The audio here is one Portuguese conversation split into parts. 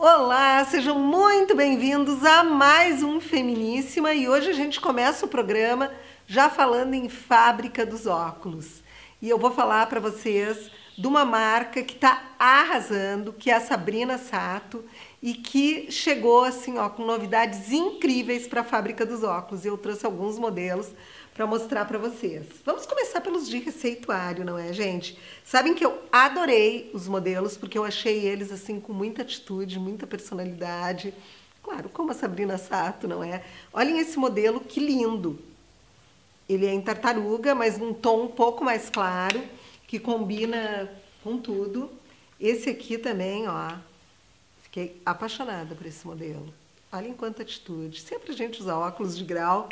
Olá, sejam muito bem-vindos a mais um Feminíssima e hoje a gente começa o programa já falando em fábrica dos óculos. E eu vou falar para vocês de uma marca que está arrasando, que é a Sabrina Sato e que chegou assim, ó, com novidades incríveis para a fábrica dos óculos. Eu trouxe alguns modelos para mostrar para vocês. Vamos começar pelos de receituário, não é, gente? Sabem que eu adorei os modelos porque eu achei eles assim com muita atitude, muita personalidade. Claro, como a Sabrina Sato, não é? Olhem esse modelo, que lindo. Ele é em tartaruga, mas num tom um pouco mais claro, que combina com tudo. Esse aqui também, ó, fiquei apaixonada por esse modelo. Olhem quanta atitude. Sempre a gente usa óculos de grau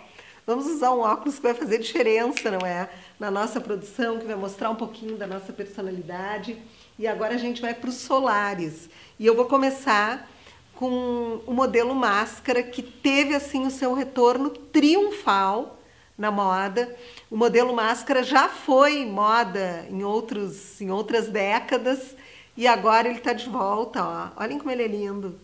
Vamos usar um óculos que vai fazer diferença, não é? Na nossa produção, que vai mostrar um pouquinho da nossa personalidade. E agora a gente vai para os solares. E eu vou começar com o modelo máscara, que teve assim o seu retorno triunfal na moda. O modelo máscara já foi moda em, outros, em outras décadas e agora ele está de volta. Ó. Olhem como ele é lindo.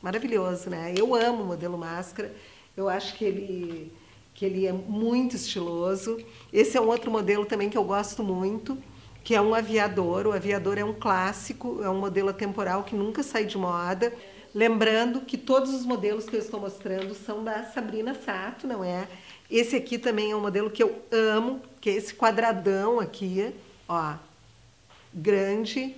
Maravilhoso, né? Eu amo o modelo máscara. Eu acho que ele que ele é muito estiloso. Esse é um outro modelo também que eu gosto muito, que é um aviador. O aviador é um clássico, é um modelo atemporal que nunca sai de moda. Lembrando que todos os modelos que eu estou mostrando são da Sabrina Sato, não é? Esse aqui também é um modelo que eu amo, que é esse quadradão aqui, ó, grande,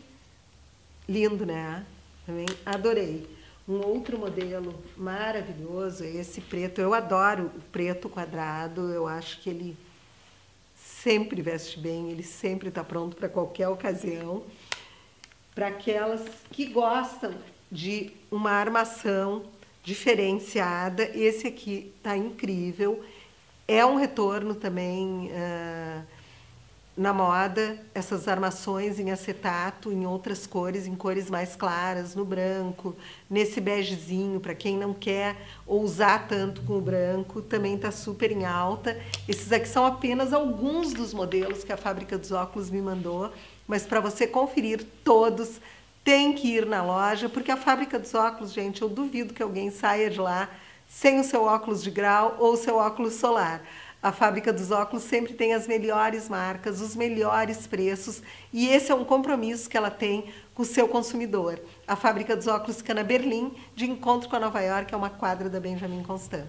lindo, né? Também adorei. Um outro modelo maravilhoso é esse preto. Eu adoro o preto quadrado, eu acho que ele sempre veste bem, ele sempre está pronto para qualquer ocasião. Para aquelas que gostam de uma armação diferenciada, esse aqui está incrível. É um retorno também. Uh, na moda essas armações em acetato, em outras cores, em cores mais claras, no branco, nesse begezinho, para quem não quer ousar tanto com o branco, também está super em alta. Esses aqui são apenas alguns dos modelos que a fábrica dos óculos me mandou, mas para você conferir todos, tem que ir na loja, porque a fábrica dos óculos, gente, eu duvido que alguém saia de lá sem o seu óculos de grau ou o seu óculos solar. A fábrica dos óculos sempre tem as melhores marcas, os melhores preços, e esse é um compromisso que ela tem com o seu consumidor. A fábrica dos óculos fica na Berlim, de encontro com a Nova York, é uma quadra da Benjamin Constant.